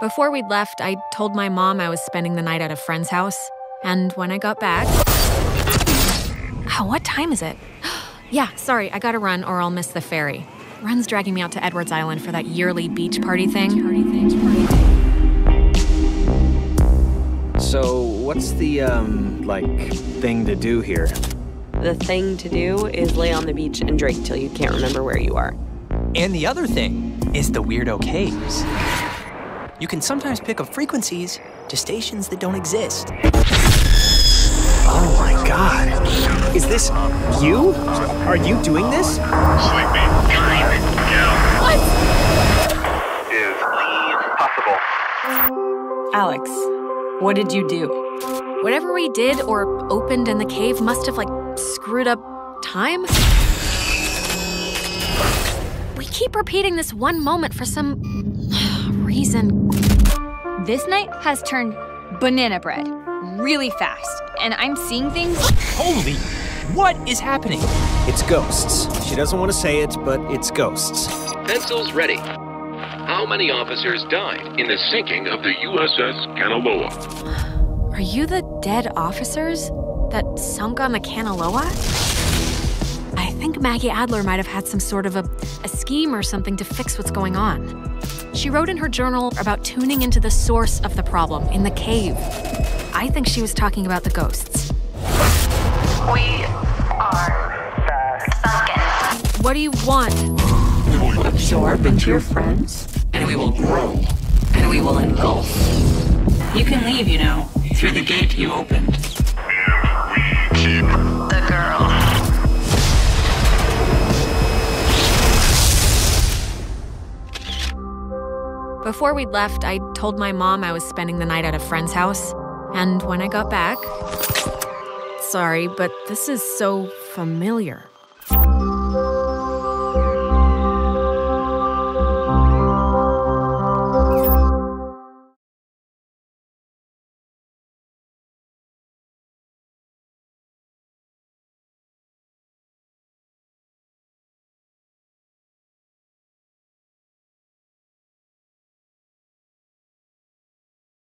Before we'd left, I told my mom I was spending the night at a friend's house. And when I got back. Oh, what time is it? yeah, sorry, I gotta run or I'll miss the ferry. Ren's dragging me out to Edwards Island for that yearly beach party thing. So, what's the, um, like, thing to do here? The thing to do is lay on the beach and drink till you can't remember where you are. And the other thing is the weirdo caves. You can sometimes pick up frequencies to stations that don't exist. Oh my god. Is this you? Are you doing this? Sleepy time now. What? Is leave possible? Alex, what did you do? Whatever we did or opened in the cave must have, like, screwed up time? We keep repeating this one moment for some reason. This night has turned banana bread really fast, and I'm seeing things. Holy, what is happening? It's ghosts. She doesn't want to say it, but it's ghosts. Pencils ready. How many officers died in the sinking of the USS Kanaloa? Are you the dead officers that sunk on the Kanaloa? I think Maggie Adler might have had some sort of a, a scheme or something to fix what's going on. She wrote in her journal about tuning into the source of the problem in the cave. I think she was talking about the ghosts. We are sunken. What do you want? We will Absorb into your friends, and we will grow, and we will engulf. You can leave, you know, through the gate you opened. Before we'd left, I told my mom I was spending the night at a friend's house. And when I got back. Sorry, but this is so familiar.